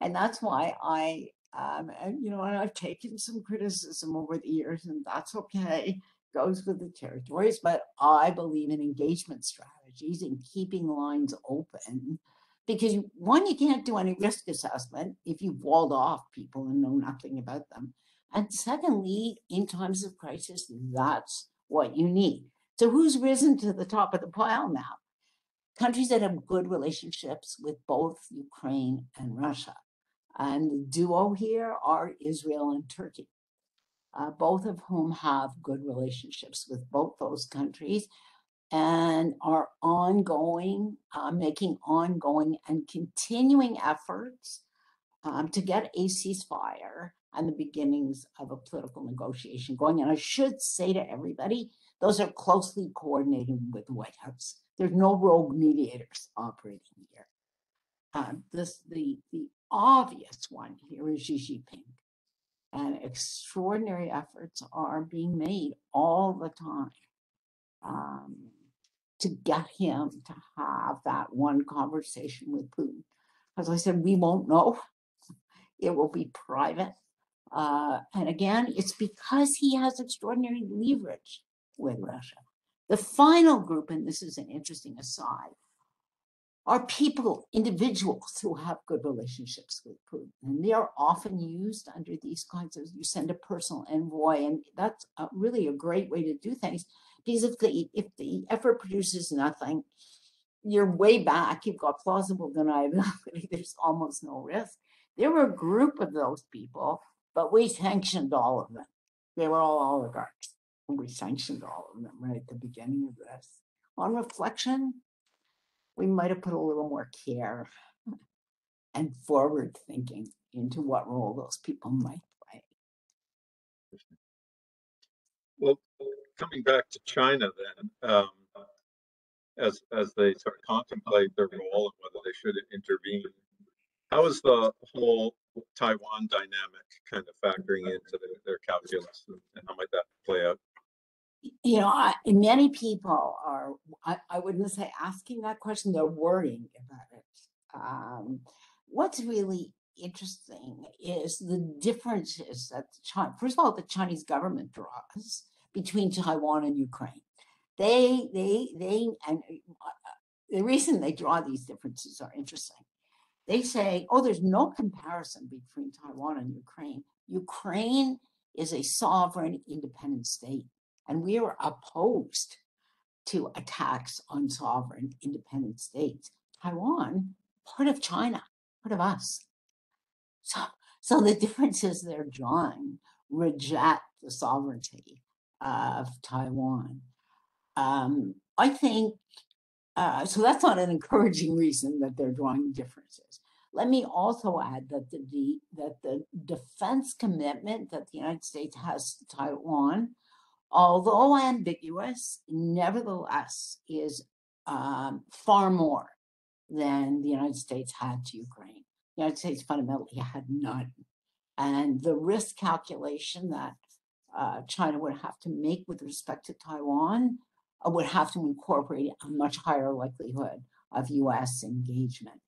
And that's why I, um, and, you know, and I've taken some criticism over the years, and that's okay. Goes with the territories, but I believe in engagement strategies and keeping lines open because one, you can't do any risk assessment if you've walled off people and know nothing about them. And secondly, in times of crisis, that's what you need. So who's risen to the top of the pile now? Countries that have good relationships with both Ukraine and Russia. And the duo here are Israel and Turkey, uh, both of whom have good relationships with both those countries and are ongoing, uh, making ongoing and continuing efforts um, to get a ceasefire and the beginnings of a political negotiation going. And I should say to everybody, those are closely coordinated with the White House. There's no rogue mediators operating here. Uh, this the the obvious one here is Xi Jinping. And extraordinary efforts are being made all the time um, to get him to have that one conversation with Putin. As I said, we won't know. It will be private. Uh, and again, it's because he has extraordinary leverage with Russia. The final group, and this is an interesting aside, are people, individuals who have good relationships with Putin. And they are often used under these kinds of, you send a personal envoy, and that's a, really a great way to do things. Because if the, if the effort produces nothing, you're way back, you've got plausible deniability, there's almost no risk. There were a group of those people, but we sanctioned all of them. They were all oligarchs. We sanctioned all of them right at the beginning of this. On reflection, we might have put a little more care and forward thinking into what role those people might play. Well, coming back to China then, um, as as they sort of contemplate their role and whether they should intervene, how is the whole Taiwan dynamic kind of factoring into the, their calculus, and, and how might that play out? You know, I, many people are, I, I wouldn't say asking that question, they're worrying about it. Um, what's really interesting is the differences that China, first of all, the Chinese government draws between Taiwan and Ukraine. They, they, they, and uh, the reason they draw these differences are interesting. They say, oh, there's no comparison between Taiwan and Ukraine. Ukraine is a sovereign, independent state and we are opposed to attacks on sovereign independent states. Taiwan, part of China, part of us. So, so the differences they're drawing reject the sovereignty of Taiwan. Um, I think uh, so. That's not an encouraging reason that they're drawing differences. Let me also add that the, that the defense commitment that the United States has to Taiwan, although ambiguous, nevertheless is um, far more than the United States had to Ukraine. The United States fundamentally had none. And the risk calculation that uh, China would have to make with respect to Taiwan uh, would have to incorporate a much higher likelihood of US engagement.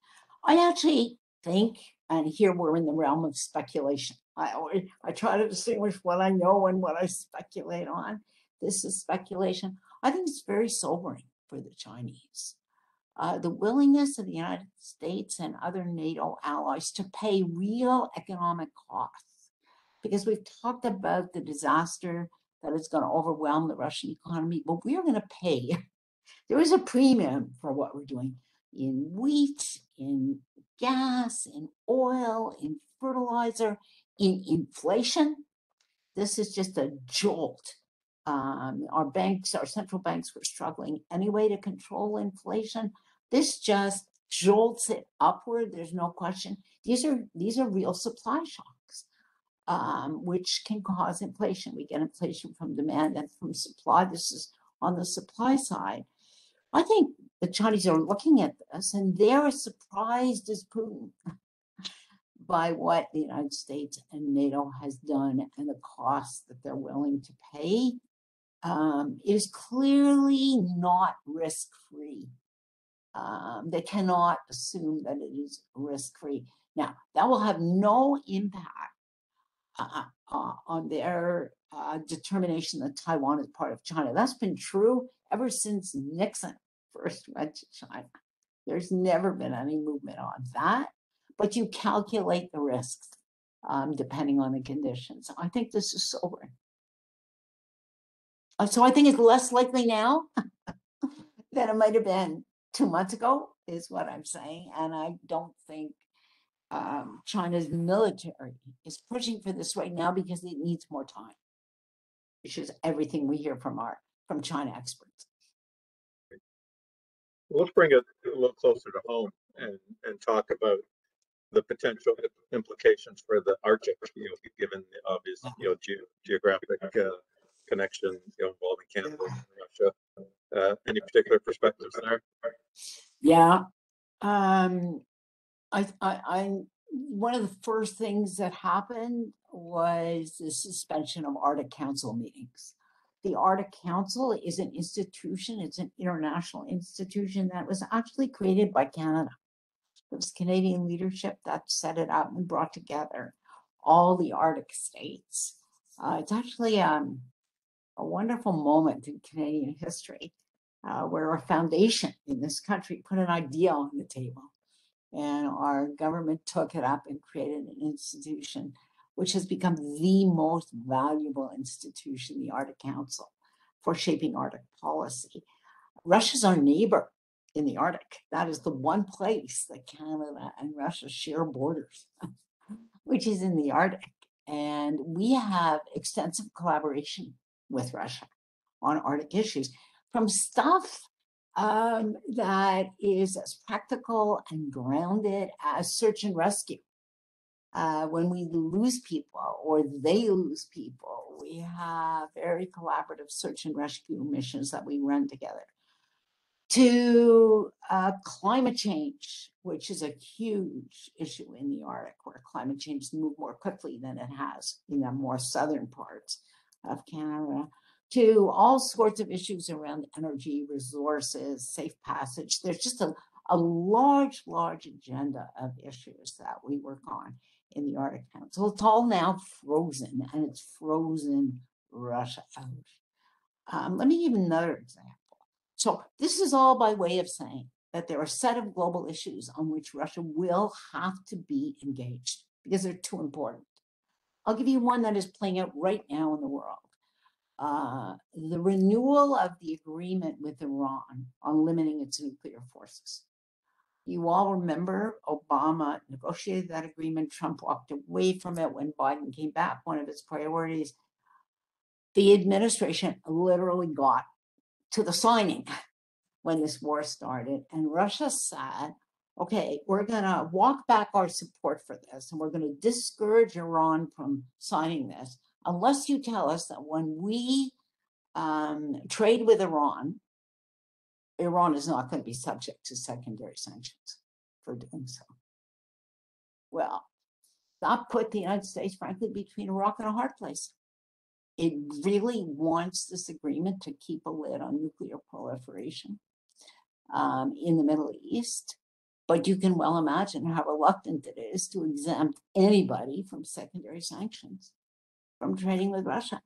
I actually think, and here we're in the realm of speculation. I, always- I try to distinguish what I know and what I speculate on. This is speculation. I think it's very sobering for the Chinese. Uh, the willingness of the United States and other NATO allies to pay real economic costs. Because we've talked about the disaster that is going to overwhelm the Russian economy, but we are going to pay. There is a premium for what we're doing in wheat, in gas, in oil, in fertilizer, in inflation. This is just a jolt. Um, our banks, our central banks were struggling anyway to control inflation. This just jolts it upward. There's no question. These are these are real supply shocks, um, which can cause inflation. We get inflation from demand and from supply. This is on the supply side. I think the Chinese are looking at this and they're as surprised as Putin by what the United States and NATO has done and the cost that they're willing to pay um, is clearly not risk free. Um, they cannot assume that it is risk free. Now, that will have no impact uh, uh, on their uh, determination that Taiwan is part of China. That's been true ever since Nixon first went to China. There's never been any movement on that, but you calculate the risks um, depending on the conditions. I think this is sobering. Uh, So I think it's less likely now than it might have been two months ago, is what I'm saying. And I don't think um, China's military is pushing for this right now because it needs more time. Which is everything we hear from our from China experts. Let's bring it a little closer to home and, and talk about the potential implications for the Arctic, you know, given the obvious, you know, ge- geographic uh, connection, you know, involving Canada and Russia. Uh, any particular perspectives there? Yeah. Um, I, I, I, one of the first things that happened was the suspension of Arctic Council meetings. The Arctic Council is an institution, it's an international institution that was actually created by Canada. It was Canadian leadership that set it up and brought together all the Arctic states. Uh, it's actually um, a wonderful moment in Canadian history uh, where our foundation in this country put an idea on the table. And our government took it up and created an institution which has become the most valuable institution, the Arctic Council, for shaping Arctic policy. Russia's our neighbor in the Arctic. That is the one place that Canada and Russia share borders, which is in the Arctic. And we have extensive collaboration with Russia on Arctic issues from stuff um, that is as practical and grounded as search and rescue. Uh, when we lose people or they lose people, we have very collaborative search and rescue missions that we run together. To uh, climate change, which is a huge issue in the Arctic, where climate change moved more quickly than it has in the more southern parts of Canada to all sorts of issues around energy, resources, safe passage. There's just a, a large, large agenda of issues that we work on in the Arctic Council. It's all now frozen and it's frozen Russia out. Um, let me give another example. So this is all by way of saying that there are a set of global issues on which Russia will have to be engaged because they're too important. I'll give you one that is playing out right now in the world uh, the renewal of the agreement with Iran on limiting its nuclear forces. You all remember Obama negotiated that agreement. Trump walked away from it when Biden came back. One of his priorities. The administration literally got to the signing when this war started, and Russia said, okay, we're gonna walk back our support for this and we're gonna discourage Iran from signing this unless you tell us that when we um, trade with Iran, Iran is not going to be subject to secondary sanctions for doing so. Well, that put the United States, frankly, between a rock and a hard place. It really wants this agreement to keep a lid on nuclear proliferation um, in the Middle East. But you can well imagine how reluctant it is to exempt anybody from secondary sanctions from trading with Russia.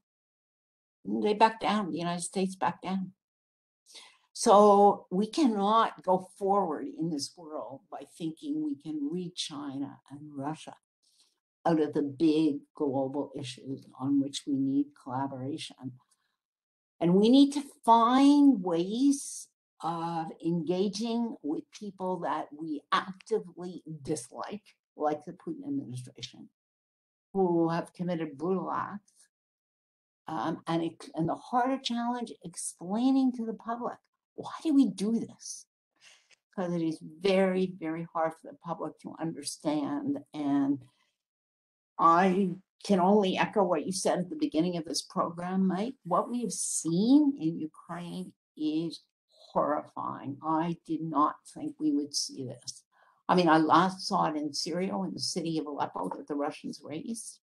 They back down, the United States back down. So we cannot go forward in this world by thinking we can read China and Russia out of the big global issues on which we need collaboration. And we need to find ways of engaging with people that we actively dislike, like the Putin administration, who have committed brutal acts. Um, and, it, and the harder challenge, explaining to the public why do we do this? Because it is very, very hard for the public to understand. And I can only echo what you said at the beginning of this program, Mike. What we have seen in Ukraine is horrifying. I did not think we would see this. I mean, I last saw it in Syria, in the city of Aleppo, that the Russians razed.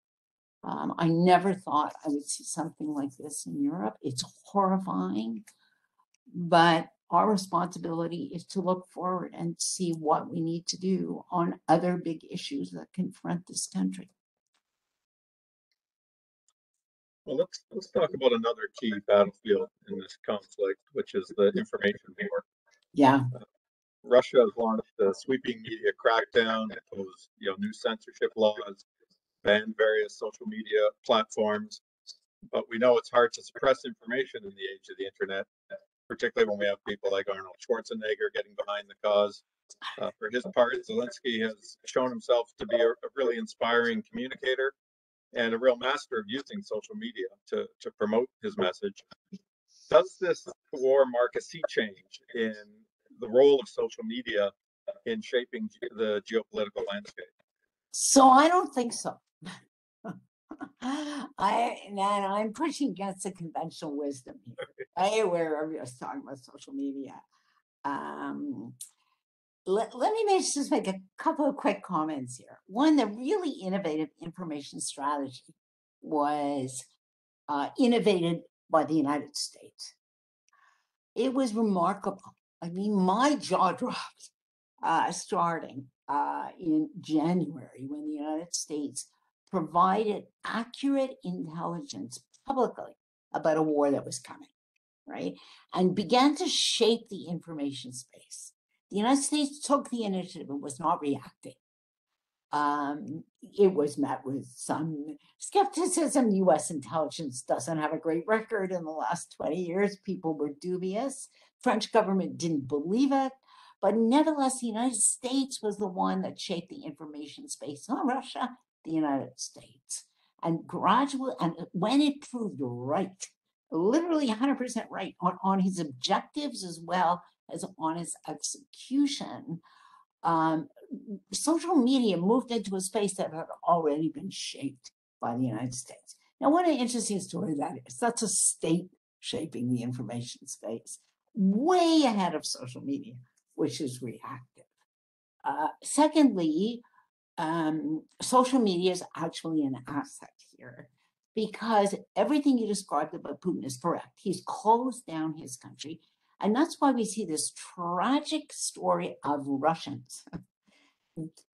Um, I never thought I would see something like this in Europe. It's horrifying, but our responsibility is to look forward and see what we need to do on other big issues that confront this country. Well, let's let's talk about another key battlefield in this conflict, which is the information war. Yeah. Russia has launched a sweeping media crackdown, imposed you know new censorship laws, banned various social media platforms. But we know it's hard to suppress information in the age of the internet, particularly when we have people like Arnold Schwarzenegger getting behind the cause. Uh, for his part, Zelensky has shown himself to be a, a really inspiring communicator and a real master of using social media to, to promote his message. Does this war mark a sea change in the role of social media in shaping the geopolitical landscape? So I don't think so. I and I'm pushing against the conventional wisdom here. I aware of us talking about social media. Um, let, let me make, just make a couple of quick comments here. One, the really innovative information strategy was uh, innovated by the United States. It was remarkable. I mean, my jaw dropped uh, starting uh, in January when the United States provided accurate intelligence publicly about a war that was coming, right? And began to shape the information space. The United States took the initiative and was not reacting. Um, it was met with some skepticism. US intelligence doesn't have a great record in the last 20 years. People were dubious. French government didn't believe it. But nevertheless, the United States was the one that shaped the information space, not Russia, the United States. And gradually, and when it proved right, literally 100% right on, on his objectives as well as on his execution, um, social media moved into a space that had already been shaped by the United States. Now, what an interesting story that is. That's a state shaping the information space, way ahead of social media, which is reactive. Uh, secondly, um, social media is actually an asset here because everything you described about Putin is correct. He's closed down his country. And that's why we see this tragic story of Russians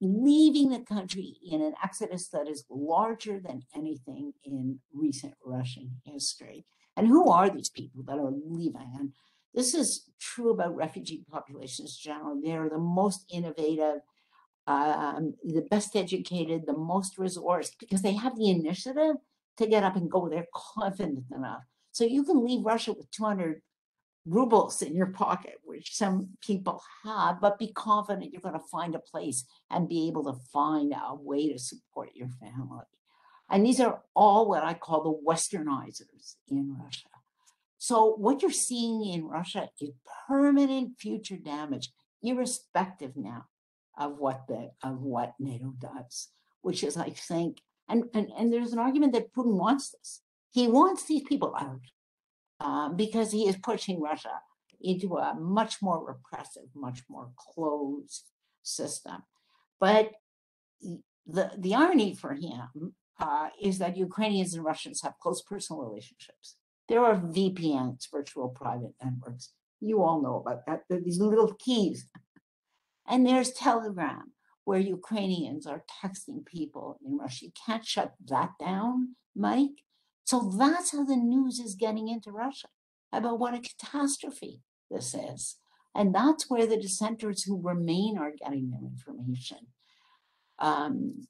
leaving the country in an exodus that is larger than anything in recent Russian history. And who are these people that are leaving? And this is true about refugee populations generally. They're the most innovative, um, the best educated, the most resourced because they have the initiative to get up and go. They're confident enough. So you can leave Russia with 200 rubles in your pocket, which some people have, but be confident you're going to find a place and be able to find a way to support your family. And these are all what I call the westernizers in Russia. So what you're seeing in Russia is permanent future damage, irrespective now of what the of what NATO does, which is I think, and and and there's an argument that Putin wants this. He wants these people out um, because he is pushing Russia into a much more repressive, much more closed system. But the the irony for him uh, is that Ukrainians and Russians have close personal relationships. There are VPNs, virtual private networks. You all know about that. They're these little keys. And there's Telegram, where Ukrainians are texting people in Russia. You can't shut that down, Mike. So that's how the news is getting into Russia about what a catastrophe this is. And that's where the dissenters who remain are getting their information. Um,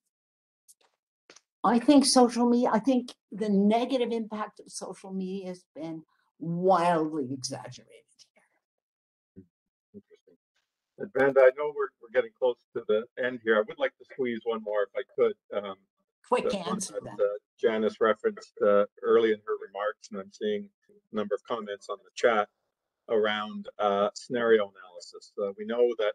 I think social media, I think the negative impact of social media has been wildly exaggerated. Here. Interesting. And Vanda, I know we're, we're getting close to the end here. I would like to squeeze one more if I could. Um, Quick answer that, uh, Janice referenced uh, early in her remarks, and I'm seeing a number of comments on the chat around uh, scenario analysis. Uh, we know that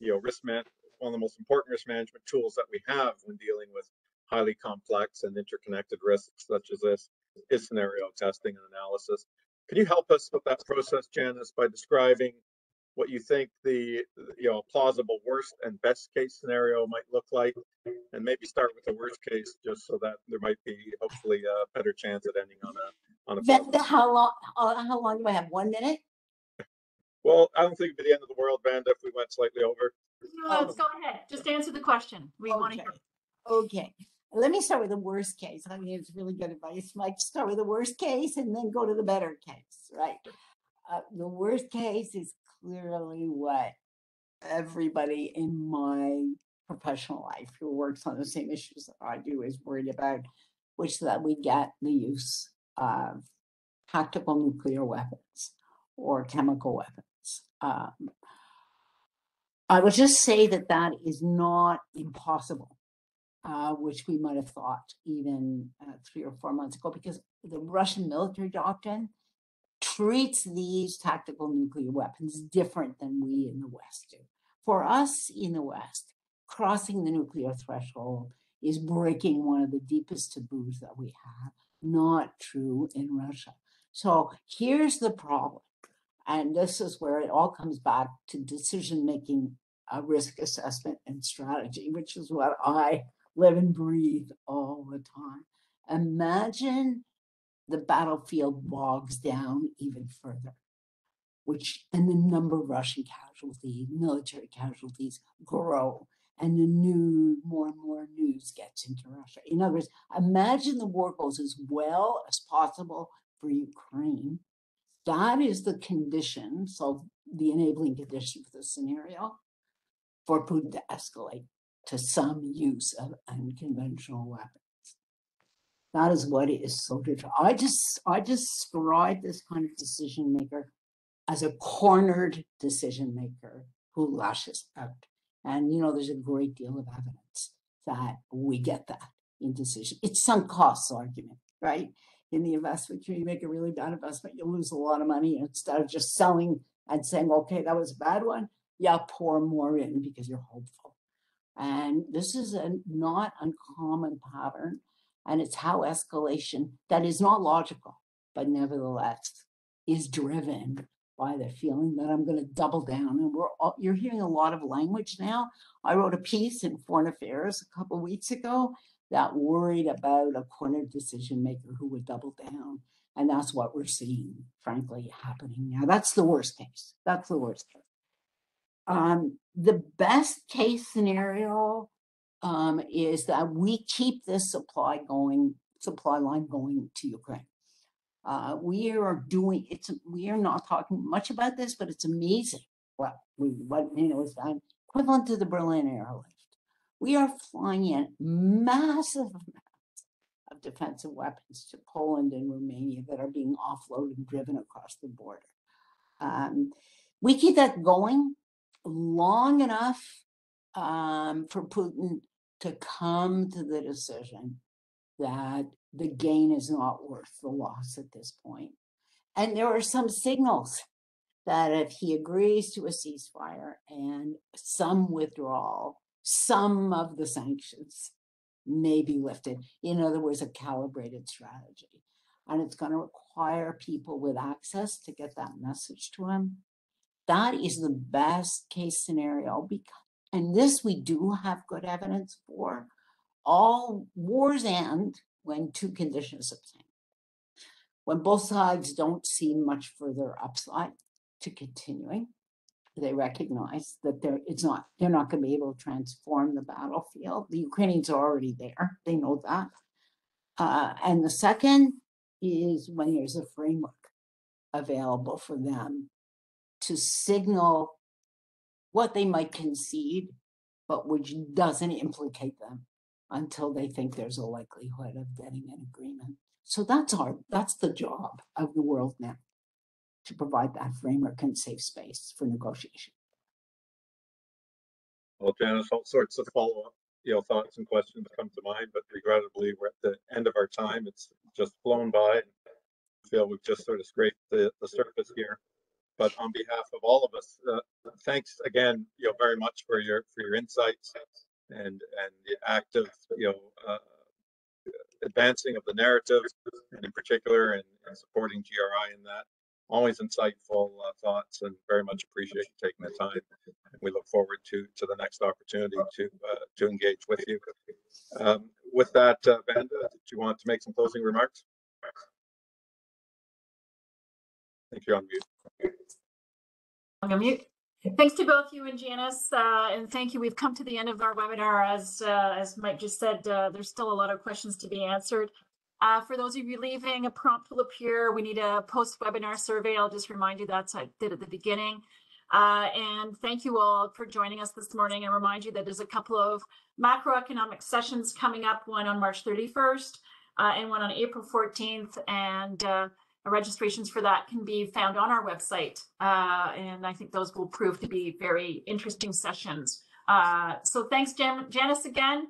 you know risk man one of the most important risk management tools that we have when dealing with highly complex and interconnected risks such as this is scenario testing and analysis. Can you help us with that process, Janice, by describing what you think the you know plausible worst and best case scenario might look like, and maybe start with the worst case, just so that there might be hopefully a better chance at ending on a on a. Vanda, how long, uh, how long do I have? One minute? Well, I don't think it'd be the end of the world, Vanda, if we went slightly over. No, let's go ahead. Just answer the question. We want to Okay. hear. Okay, let me start with the worst case. I mean, it's really good advice, Mike. Start with the worst case and then go to the better case, right? Uh, the worst case is clearly what everybody in my professional life who works on the same issues that I do is worried about, which is that we get the use of tactical nuclear weapons or chemical weapons. Um, I would just say that that is not impossible uh, which we might have thought even uh, three or four months ago, because the Russian military doctrine treats these tactical nuclear weapons different than we in the West do. For us in the West, crossing the nuclear threshold is breaking one of the deepest taboos that we have, not true in Russia. So here's the problem. And this is where it all comes back to decision making, uh, risk assessment, and strategy, which is what I live and breathe all the time. Imagine the battlefield bogs down even further, which and the number of Russian casualties, military casualties grow, and the new more and more news gets into Russia. In other words, imagine the war goes as well as possible for Ukraine. That is the condition, so the enabling condition for the scenario for Putin to escalate to some use of unconventional weapons. That is what is so difficult. I just I describe this kind of decision maker as a cornered decision maker who lashes out. And you know, there's a great deal of evidence that we get that in decision. It's sunk costs argument, right? In the investment, you make a really bad investment, you lose a lot of money. Instead of just selling and saying, okay, that was a bad one, yeah, pour more in because you're hopeful. And this is a not uncommon pattern. And it's how escalation that is not logical, but nevertheless is driven by the feeling that I'm going to double down. And we're all, you're hearing a lot of language now. I wrote a piece in Foreign Affairs a couple weeks ago that worried about a cornered decision maker who would double down. And that's what we're seeing, frankly, happening now. That's the worst case. That's the worst case. Um, the best case scenario um, is that we keep this supply going, supply line going to Ukraine. Uh, we are doing it's we are not talking much about this, but it's amazing what we what NATO has done, equivalent to the Berlin airlift. We are flying in massive amounts of defensive weapons to Poland and Romania that are being offloaded and driven across the border. Um, we keep that going long enough um, for Putin to come to the decision that the gain is not worth the loss at this point. And there are some signals that if he agrees to a ceasefire and some withdrawal, some of the sanctions may be lifted. In other words, a calibrated strategy. And it's going to require people with access to get that message to him. That is the best case scenario because, and this we do have good evidence for. All wars end when two conditions obtain. When both sides don't see much further upside to continuing, they recognize that they're it's not they're not going to be able to transform the battlefield. The Ukrainians are already there; they know that. Uh, and the second is when there's a framework available for them to signal what they might concede, but which doesn't implicate them until they think there's a likelihood of getting an agreement. So that's our that's the job of the world now to provide that framework and safe space for negotiation. Well, Janice, all sorts of follow-up, you know, thoughts and questions come to mind, but regrettably, we're at the end of our time. It's just flown by. I feel we've just sort of scraped the, the surface here. But on behalf of all of us, uh, thanks again, you know, very much for your, for your insights and, and the active, you know, uh, advancing of the narrative and in particular and, supporting GRI in that. Always insightful uh, thoughts and very much appreciate you taking the time. We look forward to to the next opportunity to uh, to engage with you. Um, with that, uh, Vanda, did you want to make some closing remarks? I think you're on mute. On mute. Thanks to both you and Janice, uh, and thank you. We've come to the end of our webinar. As uh, as Mike just said, uh, there's still a lot of questions to be answered. Uh, for those of you leaving, a prompt will appear. We need a post-webinar survey. I'll just remind you that's I did at the beginning. Uh, and thank you all for joining us this morning and remind you that there's a couple of macroeconomic sessions coming up, one on March 31st uh, and one on April 14th. And registrations for that can be found on our website. Uh, and I think those will prove to be very interesting sessions. Uh, so thanks, Jan Janice, again.